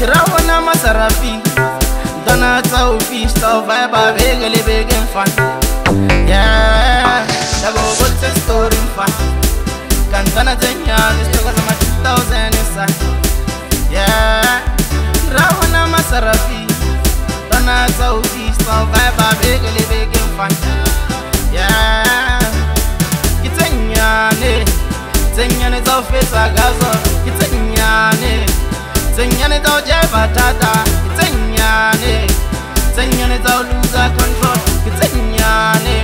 ke ra bona masarafi ntwana tsa o fista o faya ba beke le bekeng fan tabo o bolitse storing fan ka ntwana tse nyane setoko sa ma 2000 e sa ke ra bona masarafi ntwana tsa o fista o faya ba beke le bekeng fan ke tse nyane tse nyane tsa o fetsa ka zona Senyane tsa ho jaiva thata ke tse nyane Tse nyane tsa ho lose control ke tse nyane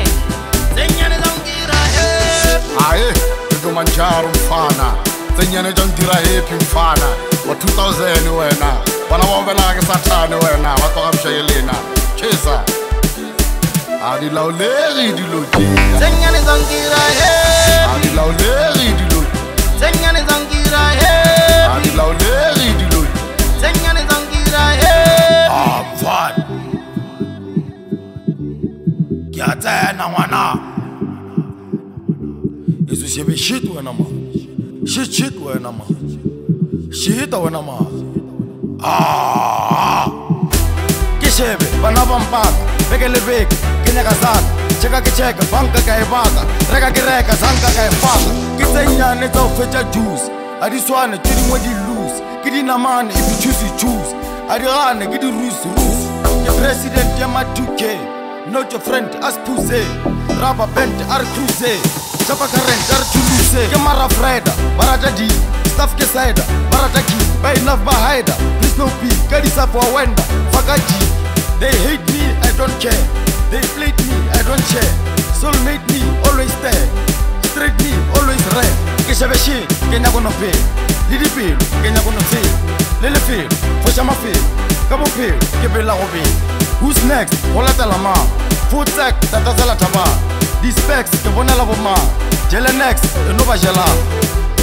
Tse nyane tsa ho nkira hepi Ae, ke tlo manjaro mfana Tse nyane tsa ho nkira hepi mfana Wa 2000 wena Bana ba obela ke satane wena Wa tloga mshwa ye lena Chesa Adi laulegi di lo jenga Tse nyane tsa ho nkira hepi Adi laulegi Ila na wana Yesu shebe shit wena ma shit wena ma shit wena ma Ah Kishebe banapampaka Pekeleveke kinyakasaka Cheka cheka banka kaebaka Reka reka zanka kaepaka Kisenyane tsa ofetsa juice a di swane tse dingwe di lose ke namane e di choose choose a di gane ke di ruse ruse ke president ya ma 2 not your friend asiphuze rabe band arikhuze jabakarent arithuluse ke mara freda barata di staff ke sida barata ki ba enough ba hida prisnopi ka disafo a wenda fa ka ji they hate me i don't care they played me i don't share soul made me always stare straight me always red ke shabeshe ke nyakonofelo le dipelo ke nyakonofelo le lefelo fosha mafelo ka bophelo ke pela go pele who's next go latela mang fotsek tatatsela thabang dispex ke bonela bomang jelenex e no ba jelang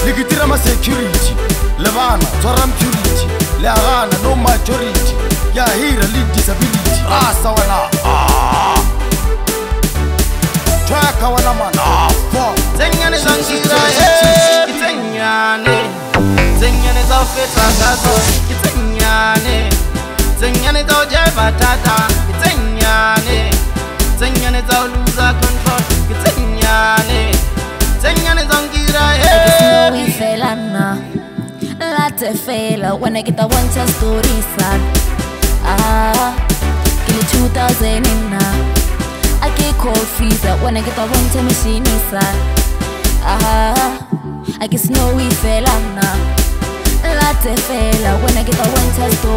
le ketirama security le bana tshwara mpurity le agana no majority ke a hira le disability ra sa wena tshwaka wena mana tsenyane sankira ke tsenyane tsenyane tsa go fetsa ka tsone fella when I get a one chance to Ah, give me 2000 in now. I get cold freezer when I get a one time machine inside. Ah, I get snowy fella now. Latte fella when I get a one chance to